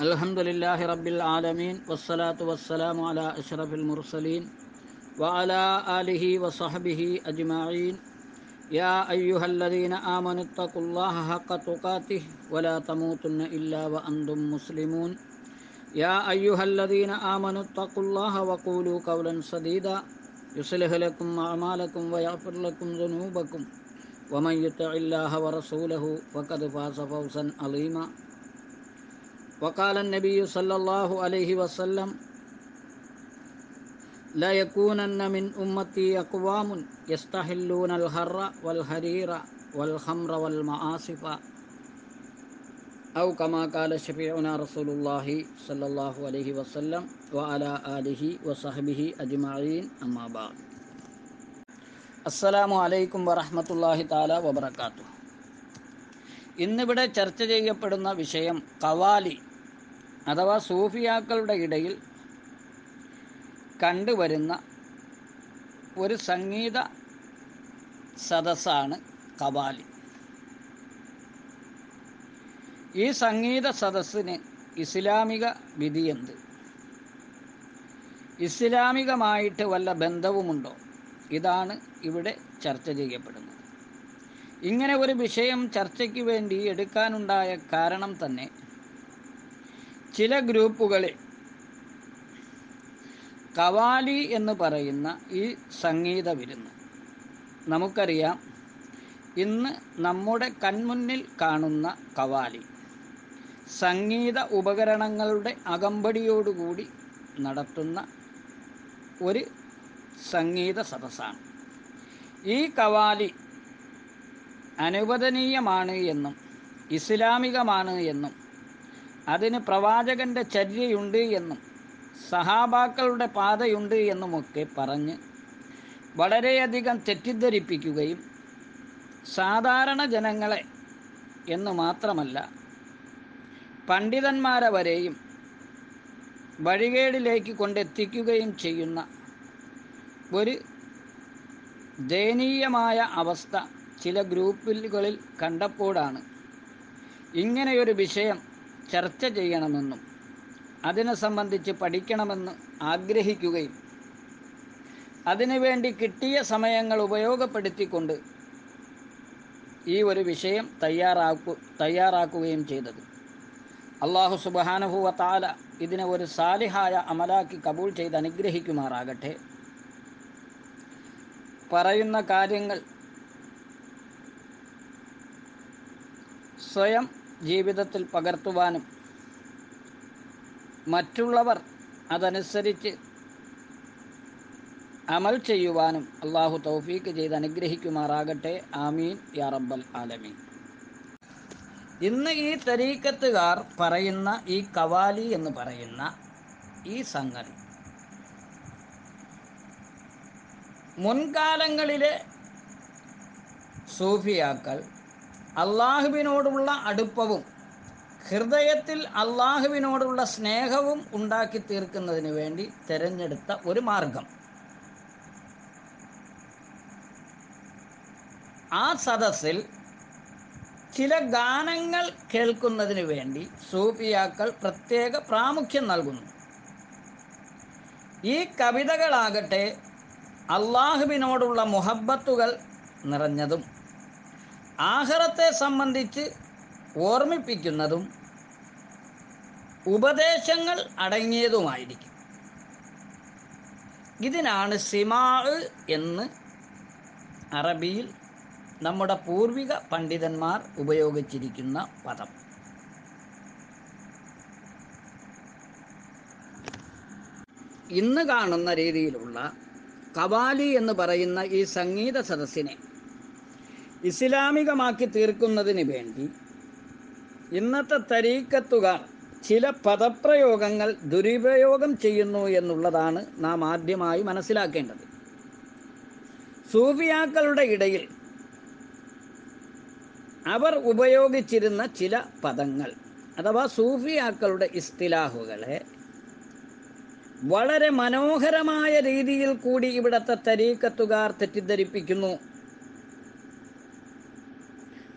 الحمد لله رب العالمين والصلاة والسلام على أشرف المرسلين وعلى آله وصحبه أجمعين. يا أيها الذين آمنوا اتقوا الله حق تقاته ولا تموتن إلا وأنتم مسلمون. يا أيها الذين آمنوا اتقوا الله وقولوا قولا سديدا. يصلح لكم أعمالكم ويغفر لكم ذنوبكم. ومن يطع الله ورسوله فقد فاز فوزا عظيما. وقال النبي صلى الله عليه وسلم لا يكونن من أمتي أقوام يستحلون الهر والحرير والخمر والمعاصف أو كما قال شفيعنا رسول الله صلى الله عليه وسلم وعلى آله وصحبه أجمعين أما بعد അസ്സലാമു അലൈക്കും വറഹമത്തല്ലാഹി താല വബർക്കാത്തു ഇന്നിവിടെ ചർച്ച ചെയ്യപ്പെടുന്ന വിഷയം കവാലി അഥവാ സൂഫിയാക്കളുടെ ഇടയിൽ കണ്ടുവരുന്ന ഒരു സംഗീത സദസ്സാണ് കവാലി. ഈ സംഗീത സദസ്സിന് ഇസ്ലാമിക വിധിയെന്ത്? ഇസ്ലാമികമായിട്ട് വല്ല ബന്ധവുമുണ്ടോ? ഇതാണ് ഇവിടെ ചർച്ച ചെയ്യപ്പെടുന്നത്. ഇങ്ങനെ ഒരു വിഷയം ചർച്ചയ്ക്ക് വേണ്ടി എടുക്കാനുണ്ടായ കാരണം തന്നെ ചില ഗ്രൂപ്പുകളിൽ കവാലി എന്ന് പറയുന്ന ഈ സംഗീത വിരുന്ന്. നമുക്കറിയാം ഇന്ന് നമ്മുടെ കൺമുന്നിൽ കാണുന്ന കവാലി സംഗീത ഉപകരണങ്ങളുടെ അകമ്പടിയോടുകൂടി നടത്തുന്ന ഒരു സംഗീത സദസ്സാണ്. ഈ കവാലി അനുവദനീയമാണ് എന്നും ഇസ്ലാമികമാണ് എന്നും അതിന് പ്രവാചകന്റെ ചര്യയുണ്ട് എന്നും സഹാബാക്കളുടെ പാതയുണ്ട് എന്നുമൊക്കെ പറഞ്ഞ് വളരെയധികം തെറ്റിദ്ധരിപ്പിക്കുകയും സാധാരണ ജനങ്ങളെ എന്ന് മാത്രമല്ല പണ്ഡിതന്മാരെ വരെയും വഴികേടിലേക്ക് കൊണ്ടെത്തിക്കുകയും ചെയ്യുന്ന ഒരു ദയനീയമായ അവസ്ഥ ചില ഗ്രൂപ്പുകളിൽ കണ്ടപ്പോഴാണ്. ഇങ്ങനെയൊരു വിഷയം ചർച്ച ചെയ്യണമെന്നും അതിനെ സംബന്ധിച്ച് പഠിക്കണമെന്ന് ആഗ്രഹിക്കുകയും അതിനുവേണ്ടി കിട്ടിയ സമയങ്ങൾ ഉപയോഗപ്പെടുത്തിക്കൊണ്ട് ഈ ഒരു വിഷയം തയ്യാറാക്കു തയ്യാറാക്കുകയും ചെയ്തത്. അള്ളാഹു സുബാനുഭൂവ താല ഇതിനെ ഒരു സാലിഹായ അമലാക്കി കബൂൾ ചെയ്ത് അനുഗ്രഹിക്കുമാറാകട്ടെ. പറയുന്ന കാര്യങ്ങൾ സ്വയം ജീവിതത്തിൽ പകർത്തുവാനും മറ്റുള്ളവർ അതനുസരിച്ച് അമൽ ചെയ്യുവാനും അള്ളാഹു തൗഫീക്ക് ചെയ്ത് അനുഗ്രഹിക്കുമാറാകട്ടെ. ആമീൻ. യാ റബ്ബൽ ആലമീൻ. ഇന്ന് ഈ തരീക്കത്തുകാർ പറയുന്ന ഈ കവാലി എന്ന് പറയുന്ന ഈ സംഗതി മുൻകാലങ്ങളിലെ സൂഫിയാക്കൾ അള്ളാഹുവിനോടുള്ള അടുപ്പവും ഹൃദയത്തിൽ അള്ളാഹുവിനോടുള്ള സ്നേഹവും ഉണ്ടാക്കി തീർക്കുന്നതിന് വേണ്ടി തിരഞ്ഞെടുത്ത ഒരു മാർഗം. ആ സദസ്സിൽ ചില ഗാനങ്ങൾ കേൾക്കുന്നതിന് വേണ്ടി സൂഫിയാക്കൾ പ്രത്യേക പ്രാമുഖ്യം നൽകുന്നു. ഈ കവിതകളാകട്ടെ അള്ളാഹുവിനോടുള്ള മുഹബത്തുകൾ നിറഞ്ഞതും ആഹ്റത്തെ സംബന്ധിച്ച് ഓർമ്മിപ്പിക്കുന്നതും ഉപദേശങ്ങൾ അടങ്ങിയതുമായിരിക്കും. ഇതിനാണ് സിമാ എന്ന് അറബിയിൽ നമ്മുടെ പൂർവിക പണ്ഡിതന്മാർ ഉപയോഗിച്ചിരിക്കുന്ന പദം. ഇന്ന് കാണുന്ന രീതിയിലുള്ള കവാലി എന്ന് പറയുന്ന ഈ സംഗീത സദസ്സിനെ ഇസ്ലാമികമാക്കി തീർക്കുന്നതിന് വേണ്ടി ഇന്നത്തെ തരീക്കത്തുകാർ ചില പദപ്രയോഗങ്ങൾ ദുരുപയോഗം ചെയ്യുന്നു എന്നുള്ളതാണ് നാം ആദ്യമായി മനസ്സിലാക്കേണ്ടത്. സൂഫിയാക്കളുടെ ഇടയിൽ അവർ ഉപയോഗിച്ചിരുന്ന ചില പദങ്ങൾ അഥവാ സൂഫിയാക്കളുടെ ഇസ്തിലാഹുകളെ വളരെ മനോഹരമായ രീതിയിൽ കൂടി ഇവിടുത്തെ തരീക്കത്തുകാർ തെറ്റിദ്ധരിപ്പിക്കുന്നു.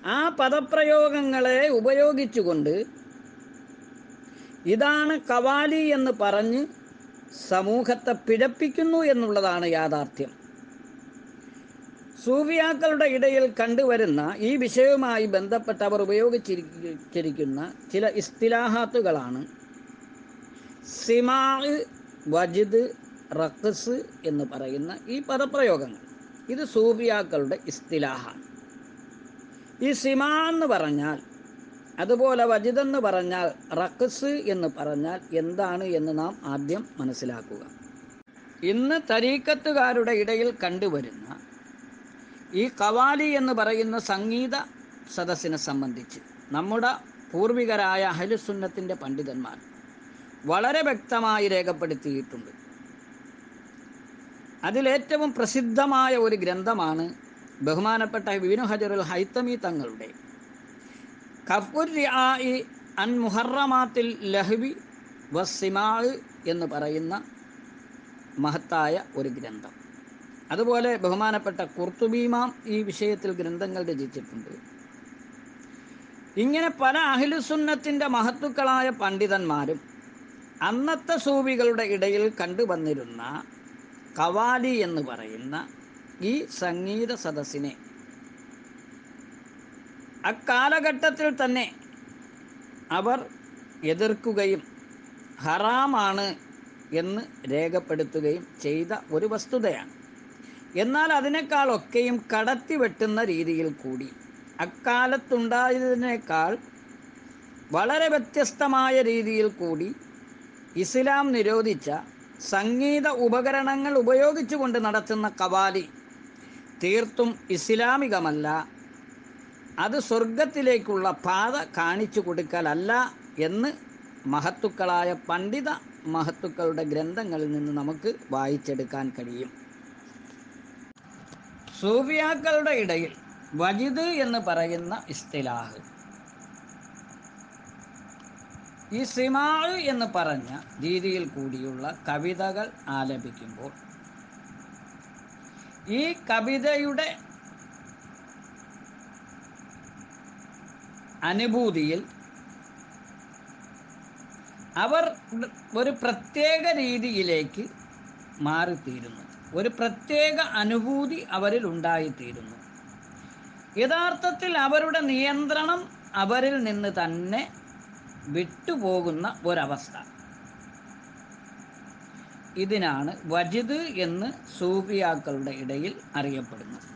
ആ പദപ്രയോഗങ്ങളെ ഉപയോഗിച്ചുകൊണ്ട് ഇതാണ് കവാലി എന്ന് പറഞ്ഞ് സമൂഹത്തെ പിഴപ്പിക്കുന്നു എന്നുള്ളതാണ് യാഥാർത്ഥ്യം. സൂഫിയാക്കളുടെ ഇടയിൽ കണ്ടുവരുന്ന ഈ വിഷയവുമായി ബന്ധപ്പെട്ട് അവർ ഉപയോഗിച്ചിരിക്കുന്ന ചില ഇസ്തിലാഹാത്തുകളാണ്. സിമാ വജിദ് റക്കസ് എന്ന് പറയുന്ന ഈ പദപ്രയോഗങ്ങൾ. ഇത് സൂഫിയാക്കളുടെ ഇസ്തിലാഹാണ് ഈ സിമ എന്ന് പറഞ്ഞാൽ അതുപോലെ വജിതെന്ന് പറഞ്ഞാൽ റക്കസ് എന്ന് പറഞ്ഞാൽ എന്താണ് എന്ന് നാം ആദ്യം മനസ്സിലാക്കുക. ഇന്ന് തരീക്കത്തുകാരുടെ ഇടയിൽ കണ്ടുവരുന്ന ഈ കവാലി എന്ന് പറയുന്ന സംഗീത സദസ്സിനെ സംബന്ധിച്ച് നമ്മുടെ പൂർവികരായ അഹലുസുന്നത്തിന്റെ പണ്ഡിതന്മാർ വളരെ വ്യക്തമായി രേഖപ്പെടുത്തിയിട്ടുണ്ട്. അതിലേറ്റവും പ്രസിദ്ധമായ ഒരു ഗ്രന്ഥമാണ് ബഹുമാനപ്പെട്ട വിനു ഹജറുൽ ഹൈത്തമി തങ്ങളുടെ. അൻ മുഹറമാത്തിൽ ലഹ്വി വസിമാ എന്ന് പറയുന്ന മഹത്തായ ഒരു ഗ്രന്ഥം. അതുപോലെ ബഹുമാനപ്പെട്ട കുർത്തുബീമാം ഈ വിഷയത്തിൽ ഗ്രന്ഥങ്ങൾ രചിച്ചിട്ടുണ്ട്. ഇങ്ങനെ പല അഹിലുസുന്നത്തിന്റെ മഹത്തുക്കളായ പണ്ഡിതന്മാരും അന്നത്തെ സൂവികളുടെ ഇടയിൽ കണ്ടുവന്നിരുന്ന കവാലി എന്ന് പറയുന്ന ഈ സംഗീത സദസ്സിനെ. അക്കാലഘട്ടത്തിൽ തന്നെ അവർ എതിർക്കുകയും ഹറാമാണ് എന്ന് രേഖപ്പെടുത്തുകയും ചെയ്ത ഒരു വസ്തുതയാണ്. എന്നാൽ അതിനേക്കാളൊക്കെയും കടത്തി വെട്ടുന്ന രീതിയിൽ കൂടി അക്കാലത്തുണ്ടായതിനേക്കാൾ വളരെ വ്യത്യസ്തമായ രീതിയിൽ കൂടി ഇസ്ലാം നിരോധിച്ച സംഗീത ഉപകരണങ്ങൾ ഉപയോഗിച്ചുകൊണ്ട് നടത്തുന്ന കവാലി തീർത്തും ഇസ്ലാമികമല്ല. അത് സ്വർഗത്തിലേക്കുള്ള പാത കാണിച്ചു കൊടുക്കലല്ല എന്ന് മഹത്തുക്കളായ പണ്ഡിത മഹത്തുക്കളുടെ ഗ്രന്ഥങ്ങളിൽ നിന്ന് നമുക്ക് വായിച്ചെടുക്കാൻ കഴിയും. സൂഫിയാക്കളുടെ ഇടയിൽ വജിദ് എന്ന് പറയുന്ന ഇസ്തിലാഹ്. ഈ സിമാൾ എന്ന് പറഞ്ഞ രീതിയിൽ കൂടിയുള്ള കവിതകൾ ആലപിക്കുമ്പോൾ ഈ കവിതയുടെ അനുഭൂതിയിൽ അവർ ഒരു പ്രത്യേക രീതിയിലേക്ക് മാറിത്തീരുന്നു. ഒരു പ്രത്യേക അനുഭൂതി അവരിൽ ഉണ്ടായിത്തീരുന്നു. യഥാർത്ഥത്തിൽ അവരുടെ നിയന്ത്രണം അവരിൽ നിന്ന് തന്നെ വിട്ടുപോകുന്ന ഒരവസ്ഥ. ഇതിനാണ് വജിദ് എന്ന് സൂഫിയാക്കളുടെ ഇടയിൽ അറിയപ്പെടുന്നത്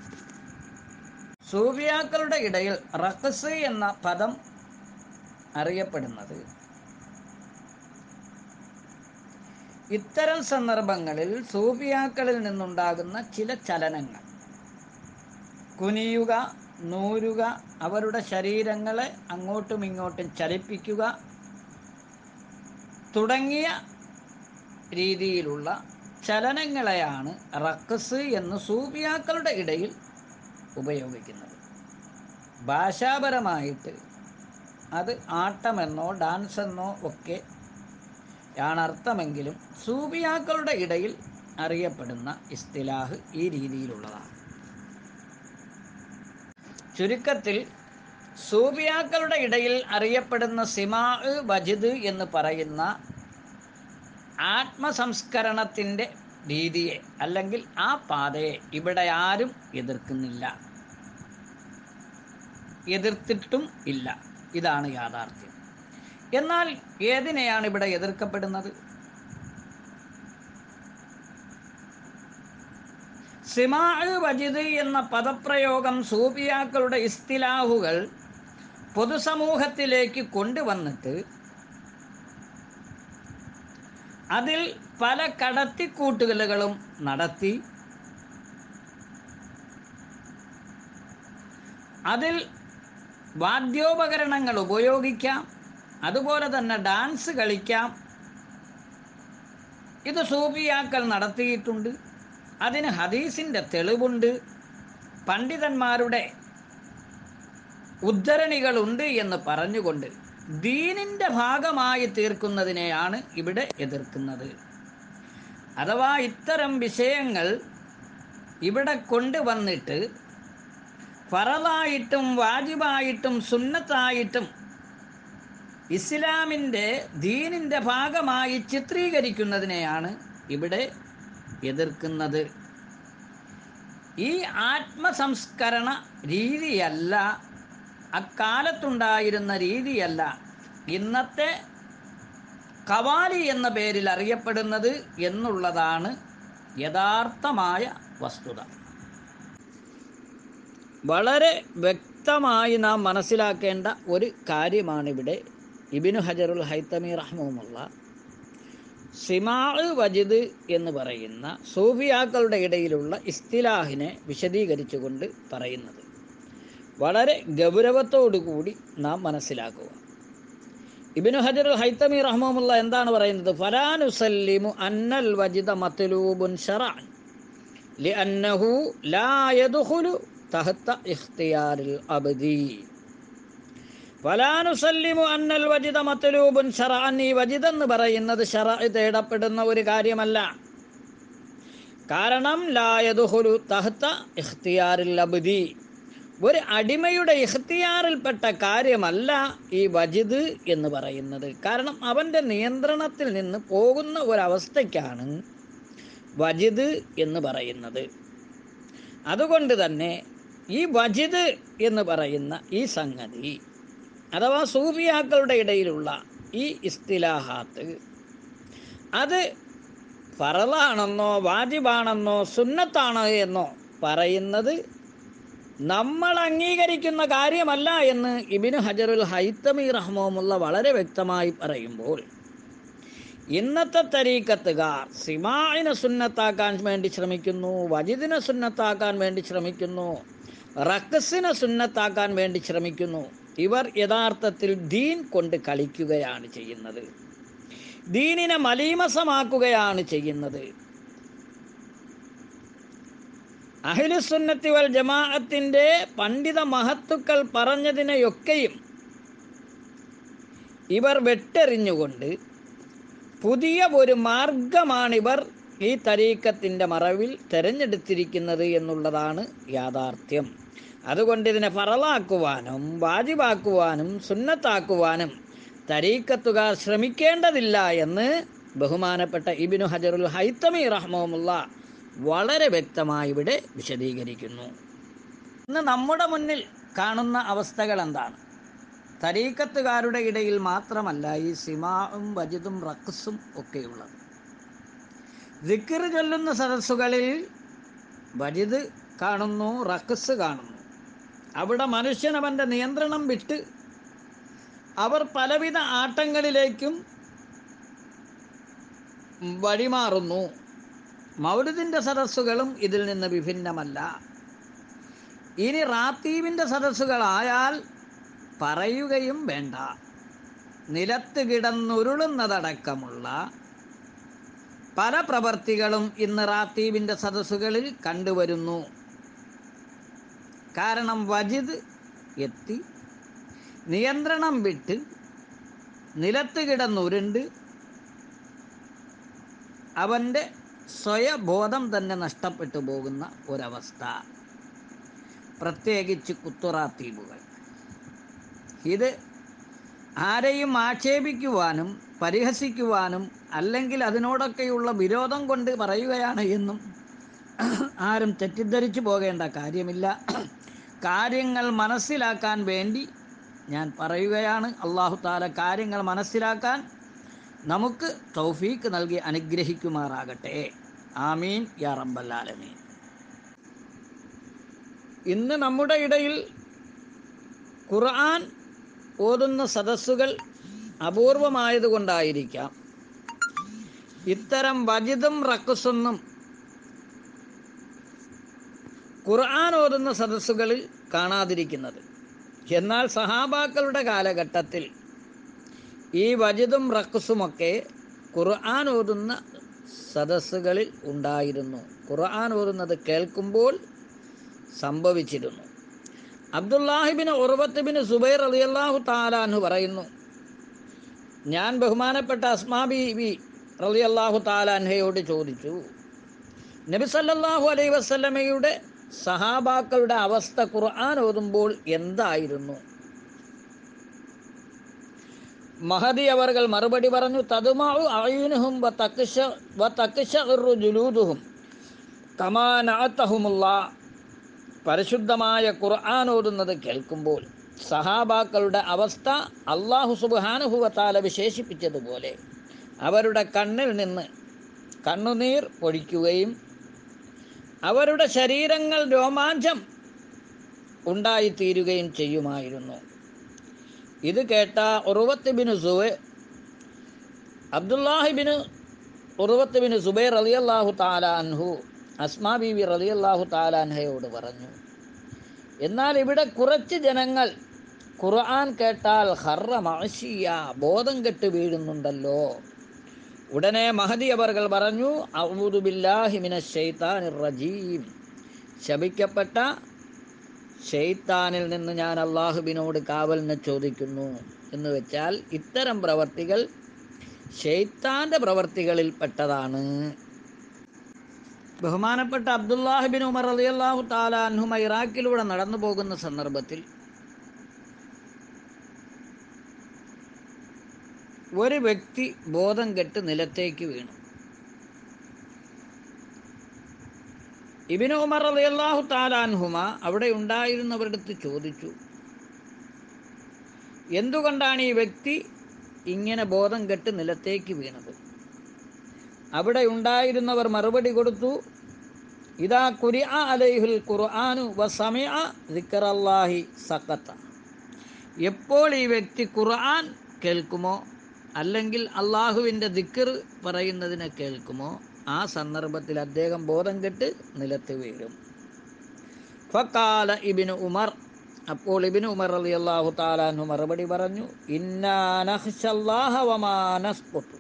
സൂഫിയാക്കളുടെ ഇടയിൽ റഖസ് എന്ന പദം അറിയപ്പെടുന്നത്. ഇത്തരം സന്ദർഭങ്ങളിൽ സൂഫിയാക്കളിൽ നിന്നുണ്ടാകുന്ന ചില ചലനങ്ങൾ. കുനിയുക നൂരുക അവരുടെ ശരീരങ്ങളെ അങ്ങോട്ടും ഇങ്ങോട്ടും ചലിപ്പിക്കുക തുടങ്ങിയ രീതിയിലുള്ള ചലനങ്ങളെയാണ് റക്കസ് എന്ന് സൂഫിയാക്കളുടെ ഇടയിൽ ഉപയോഗിക്കുന്നത്. ഭാഷാപരമായിട്ട് അത് ആട്ടമെന്നോ ഡാൻസ് എന്നോ ഒക്കെ ആണ് അർത്ഥമെങ്കിലും സൂഫിയാക്കളുടെ ഇടയിൽ അറിയപ്പെടുന്ന ഇസ്തിലാഹ് ഈ രീതിയിലുള്ളതാണ്. ചുരുക്കത്തിൽ സൂഫിയാക്കളുടെ ഇടയിൽ അറിയപ്പെടുന്ന സിമാ വജിദ് എന്ന് പറയുന്ന ആത്മസംസ്കരണത്തിന്റെ രീതിയെ അല്ലെങ്കിൽ ആ പാതയെ ഇവിടെ ആരും എതിർക്കുന്നില്ല. എതിർത്തിട്ടും ഇല്ല. ഇതാണ് യാഥാർത്ഥ്യം. എന്നാൽ ഏതിനെയാണ് ഇവിടെ എതിർക്കപ്പെടുന്നത്? സിമാ വജിദ് എന്ന പദപ്രയോഗം സൂഫിയാക്കളുടെ ഇസ്തിലാഹുകൾ പൊതുസമൂഹത്തിലേക്ക് കൊണ്ടുവന്നിട്ട് അതിൽ പല കടത്തിക്കൂട്ടുകലുകളും നടത്തി. അതിൽ വാദ്യോപകരണങ്ങൾ ഉപയോഗിക്കാം. അതുപോലെ തന്നെ ഡാൻസ് കളിക്കാം. ഇത് സൂഫിയാക്കൾ നടത്തിയിട്ടുണ്ട്. അതിന് ഹദീസിന്റെ തെളിവുണ്ട്. പണ്ഡിതന്മാരുടെ ഉദ്ധരണികളുണ്ട് എന്ന് പറഞ്ഞുകൊണ്ട് ദീനിന്റെ ഭാഗമായി തീർക്കുന്നതിനെയാണ് ഇവിടെ എതിർക്കുന്നത്. അഥവാ ഇത്തരം വിഷയങ്ങൾ ഇവിടെ കൊണ്ടുവന്നിട്ട് ഫറലായിട്ടും വാജിബായിട്ടും സുന്നത്തായിട്ടും ഇസ്ലാമിന്റെ ദീനിന്റെ ഭാഗമായി ചിത്രീകരിക്കുന്നതിനെയാണ് ഇവിടെ എതിർക്കുന്നത്. ഈ ആത്മസംസ്കരണ രീതിയല്ല അക്കാലത്തുണ്ടായിരുന്ന രീതിയല്ല. ഇന്നത്തെ കവാലി എന്ന പേരിൽ അറിയപ്പെടുന്നത് എന്നുള്ളതാണ് യഥാർത്ഥമായ വസ്തുത. വളരെ വ്യക്തമായി നാം മനസ്സിലാക്കേണ്ട ഒരു കാര്യമാണിവിടെ. ഇബിനു ഹജറുൽ ഹൈത്തമി റഹ്മുള്ള സിമാൾ വജിദ് എന്ന് പറയുന്ന സൂഫിയാക്കളുടെ ഇടയിലുള്ള ഇസ്തിലാഹിനെ വിശദീകരിച്ചുകൊണ്ട് പറയുന്നത് വളരെ ഗൗരവത്തോടു കൂടി നാം മനസ്സിലാക്കുക ഇബിനു ഹജറുൽ ഹൈത്തമി റഹ്മുള്ള എന്താണ് പറയുന്നത് ഫലാനുസല്ലിമു അന്നൽ വജിദ മത്ലൂബുൻ ഷറാൻ لأنه لا يدخل تحت اختيار الأبدي ഫലാനുസല്ലിമു അന്നൽ വജിദ മത്ലൂബുൻ ഷറഅൻ ഈ വജിദ് എന്ന് പറയുന്നത് ഷറ തേടപ്പെടുന്ന ഒരു കാര്യമല്ല കാരണം ലായതുഹുലു തഹ്ത ഇഖ്തിയാറിൽ അബ്ദി ഒരു അടിമയുടെ ഇഖ്തിയാറിൽപ്പെട്ട കാര്യമല്ല ഈ വജിദ് എന്ന് പറയുന്നത്. കാരണം അവന്റെ നിയന്ത്രണത്തിൽ നിന്ന് പോകുന്ന ഒരവസ്ഥയ്ക്കാണ് വജിദ് എന്ന് പറയുന്നത്. അതുകൊണ്ട് തന്നെ ഈ വജിദ് എന്ന് പറയുന്ന ഈ സംഗതി അഥവാ സൂഫിയാക്കളുടെ ഇടയിലുള്ള ഈ ഇസ്തിലാഹാത്ത് അത് ഫറലാണെന്നോ വാജിബാണെന്നോ സുന്നത്താണോ എന്നോ പറയുന്നത് നമ്മൾ അംഗീകരിക്കുന്ന കാര്യമല്ല എന്ന് ഇബിന് ഹജറുൽ ഹൈത്തമി റഹ്മുള്ള വളരെ വ്യക്തമായി പറയുമ്പോൾ ഇന്നത്തെ തരീക്കത്തുകാർ സിമായിനെ സുന്നത്താക്കാൻ വേണ്ടി ശ്രമിക്കുന്നു വജിദിനെ സുന്നത്താക്കാൻ വേണ്ടി ശ്രമിക്കുന്നു റക്കസിനെ സുന്നത്താക്കാൻ വേണ്ടി ശ്രമിക്കുന്നു. ഇവർ യഥാർത്ഥത്തിൽ ദീൻ കൊണ്ട് കളിക്കുകയാണ് ചെയ്യുന്നത്. ദീനിനെ മലീമസമാക്കുകയാണ് ചെയ്യുന്നത്. അഹിലുസുന്നത്തി വൽ ജമാഅത്തിന്റെ പണ്ഡിത മഹത്തുക്കൾ പറഞ്ഞതിനെയൊക്കെയും ഇവർ വെട്ടെറിഞ്ഞുകൊണ്ട് പുതിയ ഒരു മാർഗമാണിവർ ഈ തരീക്കത്തിന്റെ മറവിൽ തിരഞ്ഞെടുത്തിരിക്കുന്നത് എന്നുള്ളതാണ് യാഥാർത്ഥ്യം. അതുകൊണ്ട് ഇതിനെ ഫറലാക്കുവാനും വാജിബാക്കുവാനും സുന്നത്താക്കുവാനും തരീക്കത്തുകാർ ശ്രമിക്കേണ്ടതില്ല എന്ന് ബഹുമാനപ്പെട്ട ഇബിനു ഹജറുൽ ഹൈത്തമി റഹ്മുള്ള വളരെ വ്യക്തമായി ഇവിടെ വിശദീകരിക്കുന്നു. ഇന്ന് നമ്മുടെ മുന്നിൽ കാണുന്ന അവസ്ഥകൾ എന്താണ്? തരീക്കത്തുകാരുടെ ഇടയിൽ മാത്രമല്ല ഈ സിമാവും വജിതും റക്സും ഒക്കെയുള്ളത്. ദിക്കർ ചൊല്ലുന്ന സദസ്സുകളിൽ വജിത് കാണുന്നു റക്സ് കാണുന്നു. അവിടെ മനുഷ്യൻ അവന്റെ നിയന്ത്രണം വിട്ട് അവർ പലവിധ ആട്ടങ്ങളിലേക്കും വഴിമാറുന്നു. മൗലിദിന്റെ സദസ്സുകളും ഇതിൽ നിന്ന് വിഭിന്നമല്ല. ഇനി റാത്തീവിന്റെ സദസ്സുകളായാൽ പറയുകയും വേണ്ട. നിലത്ത് കിടന്നുരുളുന്നതടക്കമുള്ള പല പ്രവർത്തികളും ഇന്ന് റാത്തീബിന്റെ സദസ്സുകളിൽ കണ്ടുവരുന്നു. കാരണം വജിദ് എത്തി നിയന്ത്രണം വിട്ട് നിലത്ത് കിടന്നുരുണ്ട്. അവന്റെ സ്വയബോധം തന്നെ നഷ്ടപ്പെട്ടു പോകുന്ന ഒരവസ്ഥ. പ്രത്യേകിച്ച് കുത്തുറ കുത്തുറാത്തീബുകൾ ഇത് ആരെയും ആക്ഷേപിക്കുവാനും പരിഹസിക്കുവാനും അല്ലെങ്കിൽ അതിനോടൊക്കെയുള്ള വിരോധം കൊണ്ട് പറയുകയാണ് എന്നും ആരും തെറ്റിദ്ധരിച്ചു പോകേണ്ട കാര്യമില്ല. കാര്യങ്ങൾ മനസ്സിലാക്കാൻ വേണ്ടി ഞാൻ പറയുകയാണ്. അള്ളാഹു താല കാര്യങ്ങൾ മനസ്സിലാക്കാൻ നമുക്ക് തൗഫീക്ക് നൽകി അനുഗ്രഹിക്കുമാറാകട്ടെ. ആമീൻ. യാ റബ്ബല്ലാലമീൻ ഇന്ന് നമ്മുടെ ഇടയിൽ ഖുർആൻ ഓതുന്ന സദസ്സുകൾ അപൂർവമായതുകൊണ്ടായിരിക്കാം. ഇത്തരം വജിതും റക്കുസൊന്നും ഖുർആൻ ഓതുന്ന സദസ്സുകളിൽ കാണാതിരിക്കുന്നത്. എന്നാൽ സഹാബാക്കളുടെ കാലഘട്ടത്തിൽ ഈ വജിതും റക്കസുമൊക്കെ ഖുർആൻ ഓതുന്ന സദസ്സുകളിൽ ഉണ്ടായിരുന്നു. ഖുർആൻ ഓതുന്നത് കേൾക്കുമ്പോൾ സംഭവിച്ചിരുന്നു. അബ്ദുല്ലാഹിബിന് ഉറവത്തുബിന് സുബൈർ അലിയല്ലാഹു താലാന്ന് പറയുന്നു ഞാൻ ബഹുമാനപ്പെട്ട അസ്മാ ബി റളിയല്ലാഹു താലാൻഹയോട് ചോദിച്ചു നബി സല്ലല്ലാഹു അലൈഹി വസല്ലമയുടെ സഹാബാക്കളുടെ അവസ്ഥ ഖുർആൻ ഓതുമ്പോൾ എന്തായിരുന്നു? മഹദി അവർകൾ മറുപടി പറഞ്ഞു തതുമാവു തക്ശഉറു ജുലൂദുഹും കമാനാത്തഹുമുള്ള പരിശുദ്ധമായ ഖുർആൻ ഓതുന്നത് കേൾക്കുമ്പോൾ സഹാബാക്കളുടെ അവസ്ഥ അള്ളാഹു സുബാനുഭവത്താല വിശേഷിപ്പിച്ചതുപോലെ അവരുടെ കണ്ണിൽ നിന്ന് കണ്ണുനീർ പൊഴിക്കുകയും അവരുടെ ശരീരങ്ങൾ രോമാഞ്ചം ഉണ്ടായിത്തീരുകയും ചെയ്യുമായിരുന്നു. ഇത് കേട്ട ഉറുവത്ത് ബിന് സുബൈ അബ്ദുല്ലാഹിബിന് ഉറുവത്ത് ബിന് സുബൈർ റളിയല്ലാഹു താല അൻഹു അസ്മാ ബീവി റളിയല്ലാഹു താല അൻഹയോട് പറഞ്ഞു എന്നാൽ ഇവിടെ കുറച്ച് ജനങ്ങൾ ഖുർആൻ കേട്ടാൽ ഹർറ മാഷിയ ബോധം കെട്ട് വീഴുന്നുണ്ടല്ലോ. ഉടനെ മഹദി അവർകൾ പറഞ്ഞു ഔദു ബില്ലാഹി മിനശ് റജീം. ശപിക്കപ്പെട്ട ഷെയ്ത്താനിൽ നിന്ന് ഞാൻ അള്ളാഹുബിനോട് കാവലിനെ ചോദിക്കുന്നു എന്ന് വെച്ചാൽ ഇത്തരം പ്രവർത്തികൾ ഷെയ്ത്താന്റെ പ്രവർത്തികളിൽ പെട്ടതാണ്. ബഹുമാനപ്പെട്ട അബ്ദുല്ലാഹിബിൻ ഉമർ അലി അള്ളാഹു താലാൻഹുമ ഇറാഖിലൂടെ നടന്നു പോകുന്ന സന്ദർഭത്തിൽ ഒരു വ്യക്തി ബോധം കെട്ട് നിലത്തേക്ക് വീണു. ഇബിന് ഉമർ അള്ളാഹു താലാൻഹുമ അവിടെ ഉണ്ടായിരുന്നവരുടെ അടുത്ത് ചോദിച്ചു. എന്തുകൊണ്ടാണ് ഈ വ്യക്തി ഇങ്ങനെ ബോധം കെട്ട് നിലത്തേക്ക് വീണത്? അവിടെ ഉണ്ടായിരുന്നവർ മറുപടി കൊടുത്തു ഇതാ കുരി അലൈഹുൽ ഖുർആാനു വസമിഅ സക്കത്ത എപ്പോൾ ഈ വ്യക്തി ഖുർആൻ കേൾക്കുമോ അല്ലെങ്കിൽ അള്ളാഹുവിന്റെ ദിക്കർ പറയുന്നതിനെ കേൾക്കുമോ? ആ സന്ദർഭത്തിൽ അദ്ദേഹം ബോധം കെട്ട് നിലത്ത് വീഴും. ഫക്കാല ഇബിന് ഉമർ. അപ്പോൾ ഇബിന് ഉമർ അലി അള്ളാഹു താലാഹു മറുപടി പറഞ്ഞു ഇന്നാനഹ്ഷല്ലാഹവമാനസ്പൊട്ടു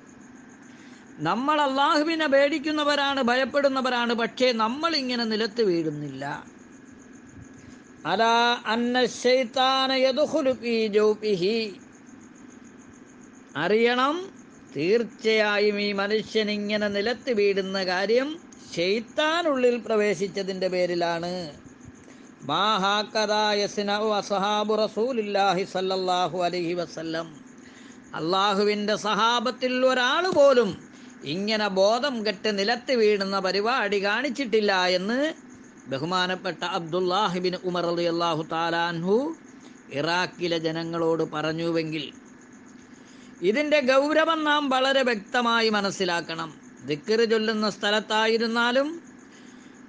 നമ്മൾ അള്ളാഹുവിനെ പേടിക്കുന്നവരാണ് ഭയപ്പെടുന്നവരാണ് പക്ഷേ നമ്മൾ ഇങ്ങനെ നിലത്ത് വീഴുന്നില്ല. അലാ അന്ന ശൈത്താന യദ്ഖുലു ഫീ ജൗഫിഹി. അറിയണം തീർച്ചയായും ഈ മനുഷ്യൻ ഇങ്ങനെ നിലത്ത് വീടുന്ന കാര്യം ഷെയ്ത്താനുള്ളിൽ പ്രവേശിച്ചതിന്റെ പേരിലാണ്. സല്ലല്ലാഹു അലൈഹി വസല്ലം. അള്ളാഹുവിന്റെ സഹാബത്തിൽ ഒരാൾ പോലും ഇങ്ങനെ ബോധം കെട്ട് നിലത്ത് വീഴുന്ന പരിപാടി കാണിച്ചിട്ടില്ല എന്ന് ബഹുമാനപ്പെട്ട അബ്ദുല്ലാഹിബിൻ ഉമർ അലി അള്ളാഹു താലാൻഹു ഇറാഖിലെ ജനങ്ങളോട് പറഞ്ഞുവെങ്കിൽ ഇതിന്റെ ഗൗരവം നാം വളരെ വ്യക്തമായി മനസ്സിലാക്കണം. ദിക്കറ് ചൊല്ലുന്ന സ്ഥലത്തായിരുന്നാലും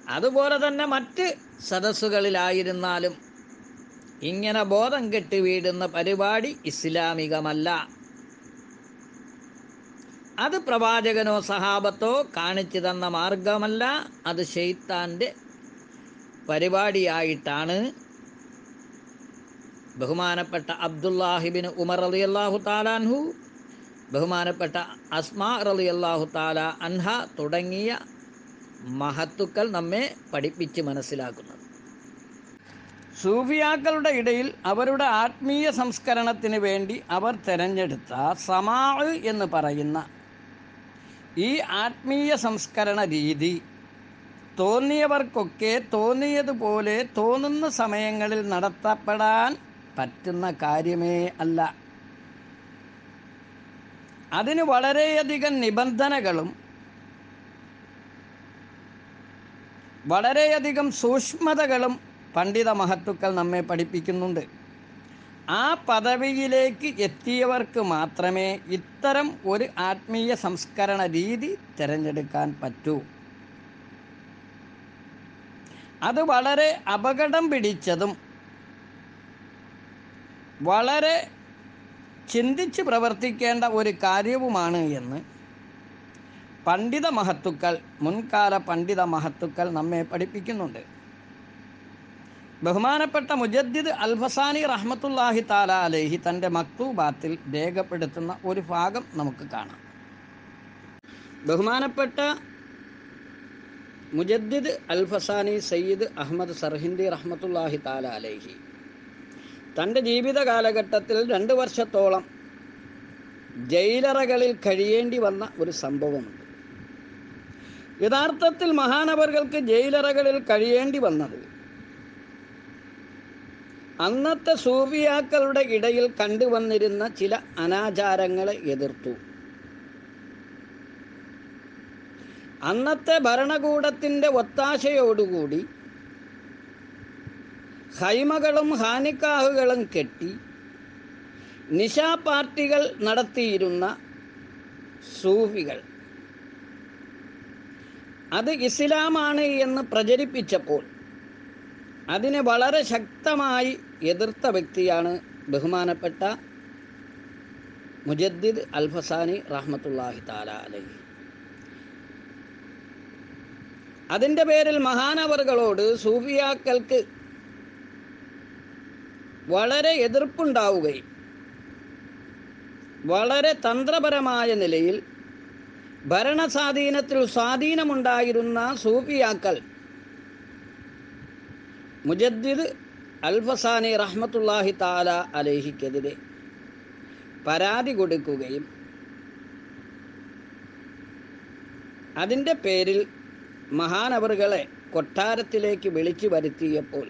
അതുപോലെ തന്നെ മറ്റ് സദസ്സുകളിലായിരുന്നാലും ഇങ്ങനെ ബോധം കെട്ട് വീടുന്ന പരിപാടി ഇസ്ലാമികമല്ല. അത് പ്രവാചകനോ സഹാബത്തോ കാണിച്ചു തന്ന മാർഗമല്ല അത് ഷെയ്ത്താന്റെ പരിപാടിയായിട്ടാണ് ബഹുമാനപ്പെട്ട അബ്ദുല്ലാഹിബിൻ ഉമർ അലി അള്ളാഹു താലാൻഹു ബഹുമാനപ്പെട്ട അസ്മാ അലി അള്ളാഹു താല അൻഹ തുടങ്ങിയ മഹത്തുക്കൾ നമ്മെ പഠിപ്പിച്ച് മനസ്സിലാക്കുന്നത്. സൂഫിയാക്കളുടെ ഇടയിൽ അവരുടെ ആത്മീയ സംസ്കരണത്തിന് വേണ്ടി അവർ തിരഞ്ഞെടുത്ത സമാ എന്ന് പറയുന്ന ഈ ആത്മീയ സംസ്കരണ രീതി തോന്നിയവർക്കൊക്കെ തോന്നിയതുപോലെ തോന്നുന്ന സമയങ്ങളിൽ നടത്തപ്പെടാൻ പറ്റുന്ന കാര്യമേ അല്ല. അതിന് വളരെയധികം നിബന്ധനകളും വളരെയധികം സൂക്ഷ്മതകളും പണ്ഡിത മഹത്തുക്കൾ നമ്മെ പഠിപ്പിക്കുന്നുണ്ട്. ആ പദവിയിലേക്ക് എത്തിയവർക്ക് മാത്രമേ ഇത്തരം ഒരു ആത്മീയ സംസ്കരണ രീതി തിരഞ്ഞെടുക്കാൻ പറ്റൂ. അത് വളരെ അപകടം പിടിച്ചതും വളരെ ചിന്തിച്ച് പ്രവർത്തിക്കേണ്ട ഒരു കാര്യവുമാണ് എന്ന് പണ്ഡിത മഹത്തുക്കൾ മുൻകാല പണ്ഡിത മഹത്തുക്കൾ നമ്മെ പഠിപ്പിക്കുന്നുണ്ട്. ബഹുമാനപ്പെട്ട മുജദ്ദിദ് അൽഫസാനി റഹ്മത്തുല്ലാഹി താല അലേഹി തന്റെ മക്തൂബാത്തിൽ രേഖപ്പെടുത്തുന്ന ഒരു ഭാഗം നമുക്ക് കാണാം. ബഹുമാനപ്പെട്ട മുജദ്ദിദ് അൽഫസാനി സയ്യിദ് അഹമ്മദ് സർഹിന്ദി റഹ്മത്തുല്ലാഹി താല അലേഹി തന്റെ ജീവിത കാലഘട്ടത്തിൽ രണ്ട് വർഷത്തോളം ജയിലറകളിൽ കഴിയേണ്ടി വന്ന ഒരു സംഭവമുണ്ട്. യഥാർത്ഥത്തിൽ മഹാനവറുകൾക്ക് ജയിലറകളിൽ കഴിയേണ്ടി വന്നത് അന്നത്തെ സൂഫിയാക്കളുടെ ഇടയിൽ കണ്ടുവന്നിരുന്ന ചില അനാചാരങ്ങളെ എതിർത്തു. അന്നത്തെ ഭരണകൂടത്തിന്റെ ഒത്താശയോടുകൂടി ഹൈമകളും ഹാനിക്കാഹുകളും കെട്ടി നിശാ പാർട്ടികൾ നടത്തിയിരുന്ന സൂഫികൾ. അത് ഇസ്ലാമാണ് എന്ന് പ്രചരിപ്പിച്ചപ്പോൾ അതിനെ വളരെ ശക്തമായി എതിർത്ത വ്യക്തിയാണ് ബഹുമാനപ്പെട്ട മുജദ്ദിദ് അൽഫസാനി റഹ്മത്തുള്ളാഹി താല അലൈഹി. അതിന്റെ പേരിൽ മഹാനവറുകളോട് സൂഫിയാക്കൾക്ക് വളരെ എതിർപ്പുണ്ടാവുകയും വളരെ തന്ത്രപരമായ നിലയിൽ ഭരണസ്വാധീനത്തിൽ സ്വാധീനമുണ്ടായിരുന്ന സൂഫിയാക്കൾ മുജദ്ദിദ് അൽഫസാനി റഹ്മത്തുല്ലാഹി താല അലേഹിക്കെതിരെ പരാതി കൊടുക്കുകയും അതിന്റെ പേരിൽ മഹാനവറുകളെ കൊട്ടാരത്തിലേക്ക് വിളിച്ചു വരുത്തിയപ്പോൾ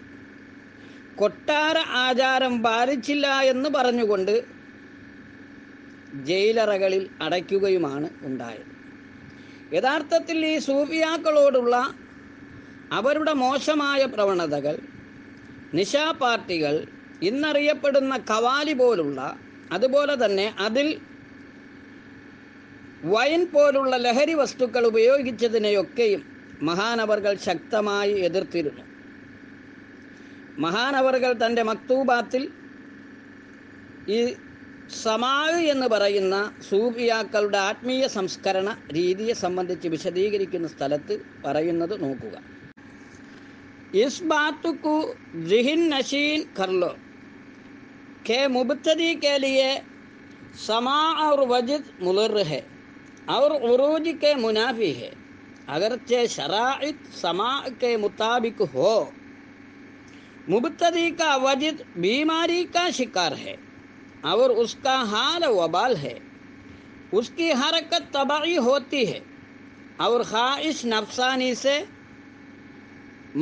കൊട്ടാര ആചാരം പാലിച്ചില്ല എന്ന് പറഞ്ഞുകൊണ്ട് ജയിലറകളിൽ അടയ്ക്കുകയുമാണ് ഉണ്ടായത്. യഥാർത്ഥത്തിൽ ഈ സൂഫിയാക്കളോടുള്ള അവരുടെ മോശമായ പ്രവണതകൾ നിശാ പാർട്ടികൾ ഇന്നറിയപ്പെടുന്ന കവാലി പോലുള്ള അതുപോലെ തന്നെ അതിൽ വൈൻ പോലുള്ള ലഹരി വസ്തുക്കൾ ഉപയോഗിച്ചതിനെയൊക്കെയും മഹാനവർകൾ ശക്തമായി എതിർത്തിരുന്നു. മഹാനവറുകൾ തൻ്റെ മക്തൂബാത്തിൽ ഈ സമാവ് എന്ന് പറയുന്ന സൂഫിയാക്കളുടെ ആത്മീയ സംസ്കരണ രീതിയെ സംബന്ധിച്ച് വിശദീകരിക്കുന്ന സ്ഥലത്ത് പറയുന്നത് നോക്കുക इस बात को जहन नशीन कर लो कि मुबतदी के लिए समा और वजद मुलर है और उरूज के मुनाफी है अगरचे शराइत समा के मुताबिक हो मुबतदी का वजद बीमारी का शिकार है और उसका हाल वबाल है उसकी हरकत तबाही होती है और ख्वाहिश नफसानी से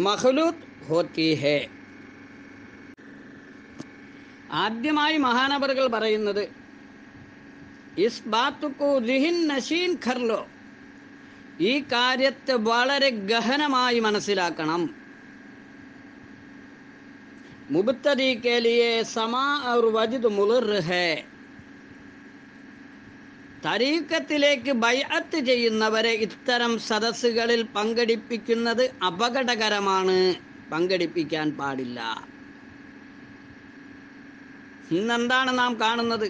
മഹ്ലൂത്ത് ഹോത്തി ഹേ ആദ്യമായി മഹാനവറുകൾ പറയുന്നത് ഇസ് ബാത്തുക്കു ദിഹിൻ നഷീൻ ഖർലോ ഈ കാര്യത്തെ വളരെ ഗഹനമായി മനസ്സിലാക്കണം മുബത്തരി കെ ലിയെ സമാ और വജിദ് മുളിർ ഹേ. തരീക്കത്തിലേക്ക് ബൈഅത്ത് ചെയ്യുന്നവരെ ഇത്തരം സദസ്സുകളിൽ പങ്കെടുപ്പിക്കുന്നത് അപകടകരമാണ്. പങ്കെടുപ്പിക്കാൻ പാടില്ല. ഇന്നെന്താണ് നാം കാണുന്നത്?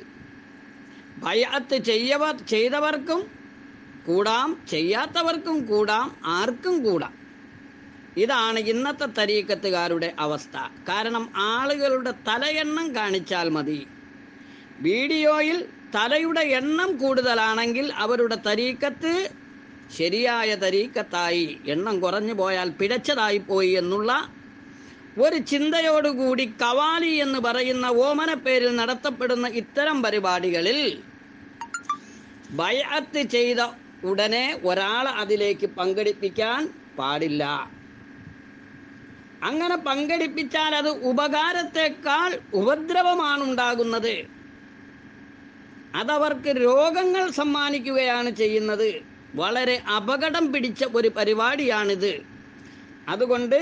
ബൈഅത്ത് ചെയ്യവർ ചെയ്തവർക്കും കൂടാം ചെയ്യാത്തവർക്കും കൂടാം ആർക്കും കൂടാം. ഇതാണ് ഇന്നത്തെ തരീക്കത്തുകാരുടെ അവസ്ഥ. കാരണം ആളുകളുടെ തലയെണ്ണം കാണിച്ചാൽ മതി. വീഡിയോയിൽ തലയുടെ എണ്ണം കൂടുതലാണെങ്കിൽ അവരുടെ തരീക്കത്ത് ശരിയായ തരീക്കത്തായി എണ്ണം കുറഞ്ഞു പോയാൽ പിഴച്ചതായി പോയി എന്നുള്ള ഒരു ചിന്തയോടുകൂടി കവാലി എന്ന് പറയുന്ന ഓമന പേരിൽ നടത്തപ്പെടുന്ന ഇത്തരം പരിപാടികളിൽ ബയത്ത് ചെയ്ത ഉടനെ ഒരാളെ അതിലേക്ക് പങ്കെടുപ്പിക്കാൻ പാടില്ല. അങ്ങനെ പങ്കെടുപ്പിച്ചാൽ അത് ഉപകാരത്തെക്കാൾ ഉപദ്രവമാണ് ഉണ്ടാകുന്നത് അതവർക്ക് രോഗങ്ങൾ സമ്മാനിക്കുകയാണ് ചെയ്യുന്നത്. വളരെ അപകടം പിടിച്ച ഒരു പരിപാടിയാണിത്. അതുകൊണ്ട്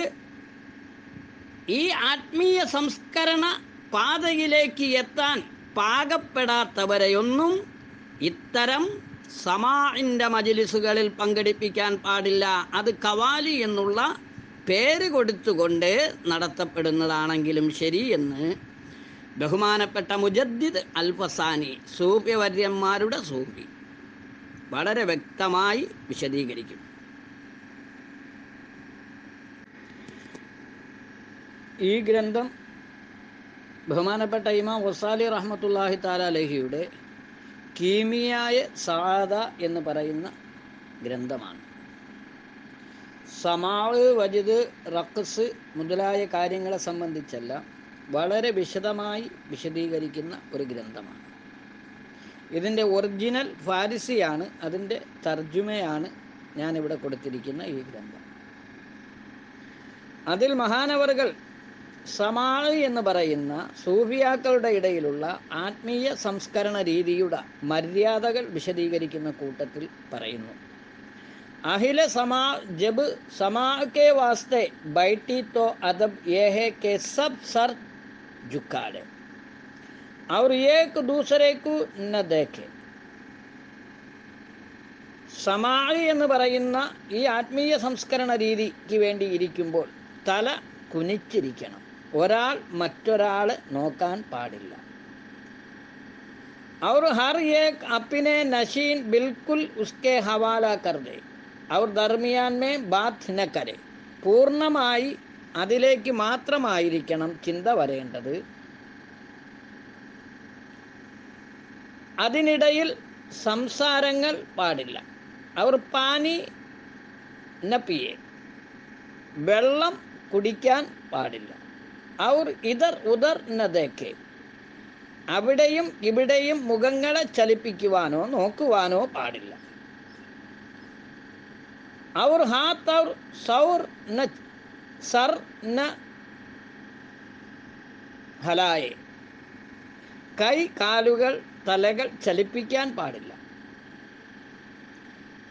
ഈ ആത്മീയ സംസ്കരണ പാതയിലേക്ക് എത്താൻ പാകപ്പെടാത്തവരെയൊന്നും ഇത്തരം സമാഇന്റെ മജിലിസുകളിൽ പങ്കെടുപ്പിക്കാൻ പാടില്ല. അത് കവാലി എന്നുള്ള പേര് കൊടുത്തുകൊണ്ട് നടത്തപ്പെടുന്നതാണെങ്കിലും ശരി എന്ന് ബഹുമാനപ്പെട്ട മുജദ്ദിദ് അൽഫസാനി സൂഫ്യവര്യന്മാരുടെ സൂഫി വളരെ വ്യക്തമായി വിശദീകരിക്കും. ഈ ഗ്രന്ഥം ബഹുമാനപ്പെട്ട ഇമാം വസാലി റഹ്മത്തുല്ലാഹി താലാലഹിയുടെ കീമിയായ സാദ എന്ന് പറയുന്ന ഗ്രന്ഥമാണ്. സമാവ് വജിദ് റഖസ് മുതലായ കാര്യങ്ങളെ സംബന്ധിച്ചല്ല വളരെ വിശദമായി വിശദീകരിക്കുന്ന ഒരു ഗ്രന്ഥമാണ്. ഇതിന്റെ ഒറിജിനൽ ഫാരിസിയാണ് അതിന്റെ തർജുമയാണ് ഞാനിവിടെ കൊടുത്തിരിക്കുന്ന ഈ ഗ്രന്ഥം. അതിൽ മഹാനവറുകൾ സമാൾ എന്ന് പറയുന്ന സൂഫിയാക്കളുടെ ഇടയിലുള്ള ആത്മീയ സംസ്കരണ രീതിയുടെ മര്യാദകൾ വിശദീകരിക്കുന്ന കൂട്ടത്തിൽ പറയുന്നു. അഹില സമാ ജബ് സമാ കെ വാസ്തെ ബൈട്ടി തോ അദബ് ये है कि सब सर झुका ले और एक दूसरे को न देखे സമാഴി എന്ന് പറയുന്ന ഈ ആത്മീയ സംസ്കരണ രീതിക്ക് വേണ്ടി ഇരിക്കുമ്പോൾ തല കുനിച്ചിരിക്കണം ഒരാൾ മറ്റൊരാളെ നോക്കാൻ പാടില്ല और हर एक अपने नशीन बिल्कुल उसके हवाला कर दे അവർ ധർമ്മിയാന്മേ ബാധ് ന പൂർണമായി അതിലേക്ക് മാത്രമായിരിക്കണം ചിന്ത വരേണ്ടത്. അതിനിടയിൽ സംസാരങ്ങൾ പാടില്ല. അവർ പാനി നപ്പിയെ. വെള്ളം കുടിക്കാൻ പാടില്ല. അവർ ഇതർ ഉദർ നതേക്കെ. അവിടെയും ഇവിടെയും മുഖങ്ങളെ ചലിപ്പിക്കുവാനോ നോക്കുവാനോ പാടില്ല. അവർ ഹാത്ത് അവർ സൗർ ന സർ ന ഹലായെ കൈ കാലുകൾ തലകൾ ചലിപ്പിക്കാൻ പാടില്ല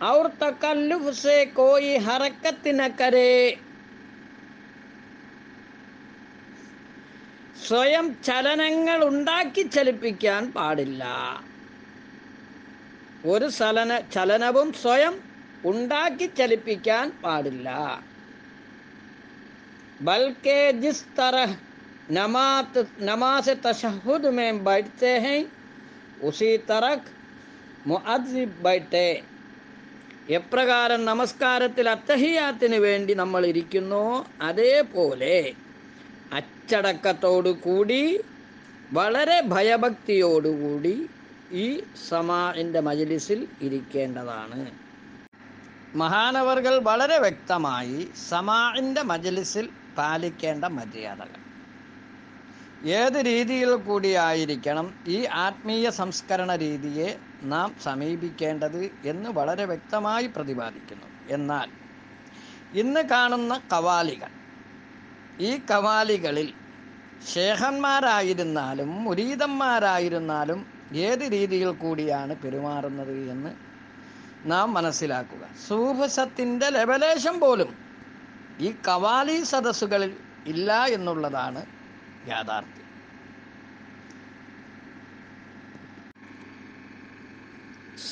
और तकल्लुफ से कोई हरकत न करे സ്വയം ചലനങ്ങൾ ഉണ്ടാക്കി ചലിപ്പിക്കാൻ പാടില്ല ഒരു ചലന ചലനവും സ്വയം ഉണ്ടാക്കി ചലിപ്പിക്കാൻ പാടില്ല ബൽക്കെ ജിസ് തരഹ് നമാത്ത് നമാസ് തശഹുദ് में बैठते हैं उसी तरह മുഅദ്ദിബ് बैठे എപ്രകാരം നമസ്കാരത്തിൽ അത്തഹിയാത്തിന് വേണ്ടി നമ്മൾ ഇരിക്കുന്നോ അതേപോലെ അച്ചടക്കത്തോടു കൂടി വളരെ ഭയഭക്തിയോടുകൂടി ഈ സമാഇൻ്റെ മജലിസിൽ ഇരിക്കേണ്ടതാണ് മഹാനവർകൾ വളരെ വ്യക്തമായി സമാഇന്റെ മജലിസിൽ പാലിക്കേണ്ട മര്യാദകൾ. ഏത് രീതിയിൽ കൂടിയായിരിക്കണം ഈ ആത്മീയ സംസ്കരണ രീതിയെ നാം സമീപിക്കേണ്ടത് എന്ന് വളരെ വ്യക്തമായി പ്രതിപാദിക്കുന്നു. എന്നാൽ ഇന്ന് കാണുന്ന കവാലികൾ ഈ കവാലികളിൽ ശേഖന്മാരായിരുന്നാലും മുരീതന്മാരായിരുന്നാലും ഏത് രീതിയിൽ കൂടിയാണ് പെരുമാറുന്നത് എന്ന് നാം മനസ്സിലാക്കുക. സൂഫസത്തിന്റെ ലവലേശം പോലും ഈ കവാലി സദസ്സുകളിൽ ഇല്ല എന്നുള്ളതാണ് യാഥാർത്ഥ്യം.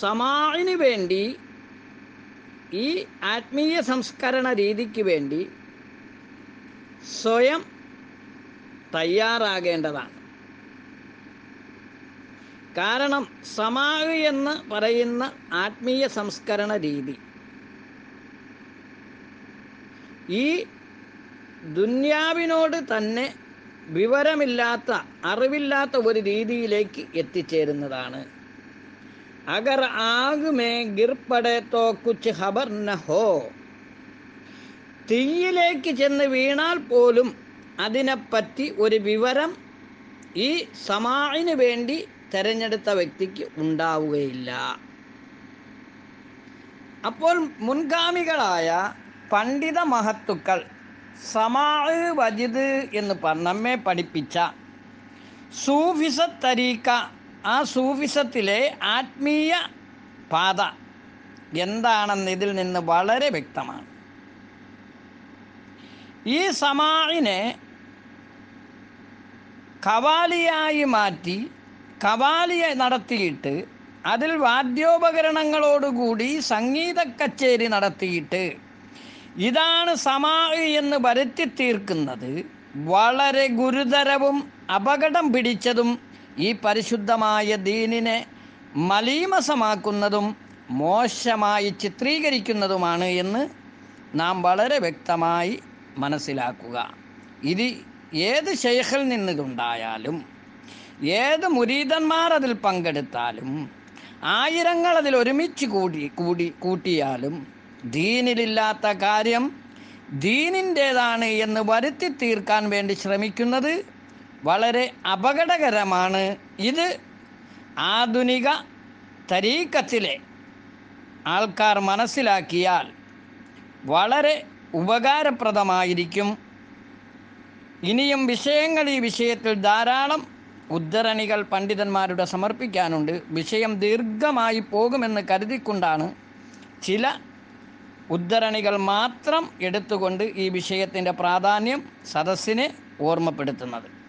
സമാഇന് വേണ്ടി ഈ ആത്മീയ സംസ്കരണ രീതിക്ക് വേണ്ടി സ്വയം തയ്യാറാകേണ്ടതാണ്. കാരണം സമാഹ് എന്ന് പറയുന്ന ആത്മീയ സംസ്കരണ രീതി. ഈ ദുന്യാവിനോട് തന്നെ വിവരമില്ലാത്ത അറിവില്ലാത്ത ഒരു രീതിയിലേക്ക് എത്തിച്ചേരുന്നതാണ്. അഗർ ആകുമേ ഗിർപ്പടെ തോ കുച്ച് ഹബർ നഹോ. തീയിലേക്ക് ചെന്ന് വീണാൽ പോലും അതിനെപ്പറ്റി ഒരു വിവരം ഈ സമാഹിന് വേണ്ടി തെരഞ്ഞെടുത്ത വ്യക്തിക്ക് ഉണ്ടാവുകയില്ല. അപ്പോൾ മുൻഗാമികളായ പണ്ഡിത മഹത്തുക്കൾ സമാ വജിദ് എന്ന് നമ്മെ പഠിപ്പിച്ച സൂഫിസ തരീക്ക ആ സൂഫിസത്തിലെ ആത്മീയ പാത എന്താണെന്ന് ഇതിൽ നിന്ന് വളരെ വ്യക്തമാണ്. ഈ സമാഇനെ കവാലിയായി മാറ്റി കവാലിയെ നടത്തിയിട്ട് അതിൽ വാദ്യോപകരണങ്ങളോടുകൂടി സംഗീത കച്ചേരി നടത്തിയിട്ട് ഇതാണ് സമാഹി എന്ന് വരുത്തി തീർക്കുന്നത്. വളരെ ഗുരുതരവും അപകടം പിടിച്ചതും ഈ പരിശുദ്ധമായ ദീനിനെ മലീമസമാക്കുന്നതും മോശമായി ചിത്രീകരിക്കുന്നതുമാണ് എന്ന് നാം വളരെ വ്യക്തമായി മനസ്സിലാക്കുക. ഇത് ഏത് ശൈഖിൽ നിന്നിതുണ്ടായാലും ഏത് മുരീതന്മാർ അതിൽ പങ്കെടുത്താലും ആയിരങ്ങൾ അതിൽ ഒരുമിച്ച് കൂടി കൂടി കൂട്ടിയാലും ദീനിലില്ലാത്ത കാര്യം ദീനിന്റേതാണ് എന്ന് വരുത്തി തീർക്കാൻ വേണ്ടി ശ്രമിക്കുന്നത് വളരെ അപകടകരമാണ്. ഇത് ആധുനിക തരീക്കത്തിലെ ആൾക്കാർ മനസ്സിലാക്കിയാൽ വളരെ ഉപകാരപ്രദമായിരിക്കും. ഇനിയും വിഷയങ്ങൾ ഈ വിഷയത്തിൽ ധാരാളം ഉദ്ധരണികൾ പണ്ഡിതന്മാരുടെ സമർപ്പിക്കാനുണ്ട്. വിഷയം ദീർഘമായി പോകുമെന്ന് കരുതിക്കൊണ്ടാണ് ചില ഉദ്ധരണികൾ മാത്രം എടുത്തുകൊണ്ട് ഈ വിഷയത്തിന്റെ പ്രാധാന്യം സദസ്സിനെ ഓർമ്മപ്പെടുത്തുന്നത്.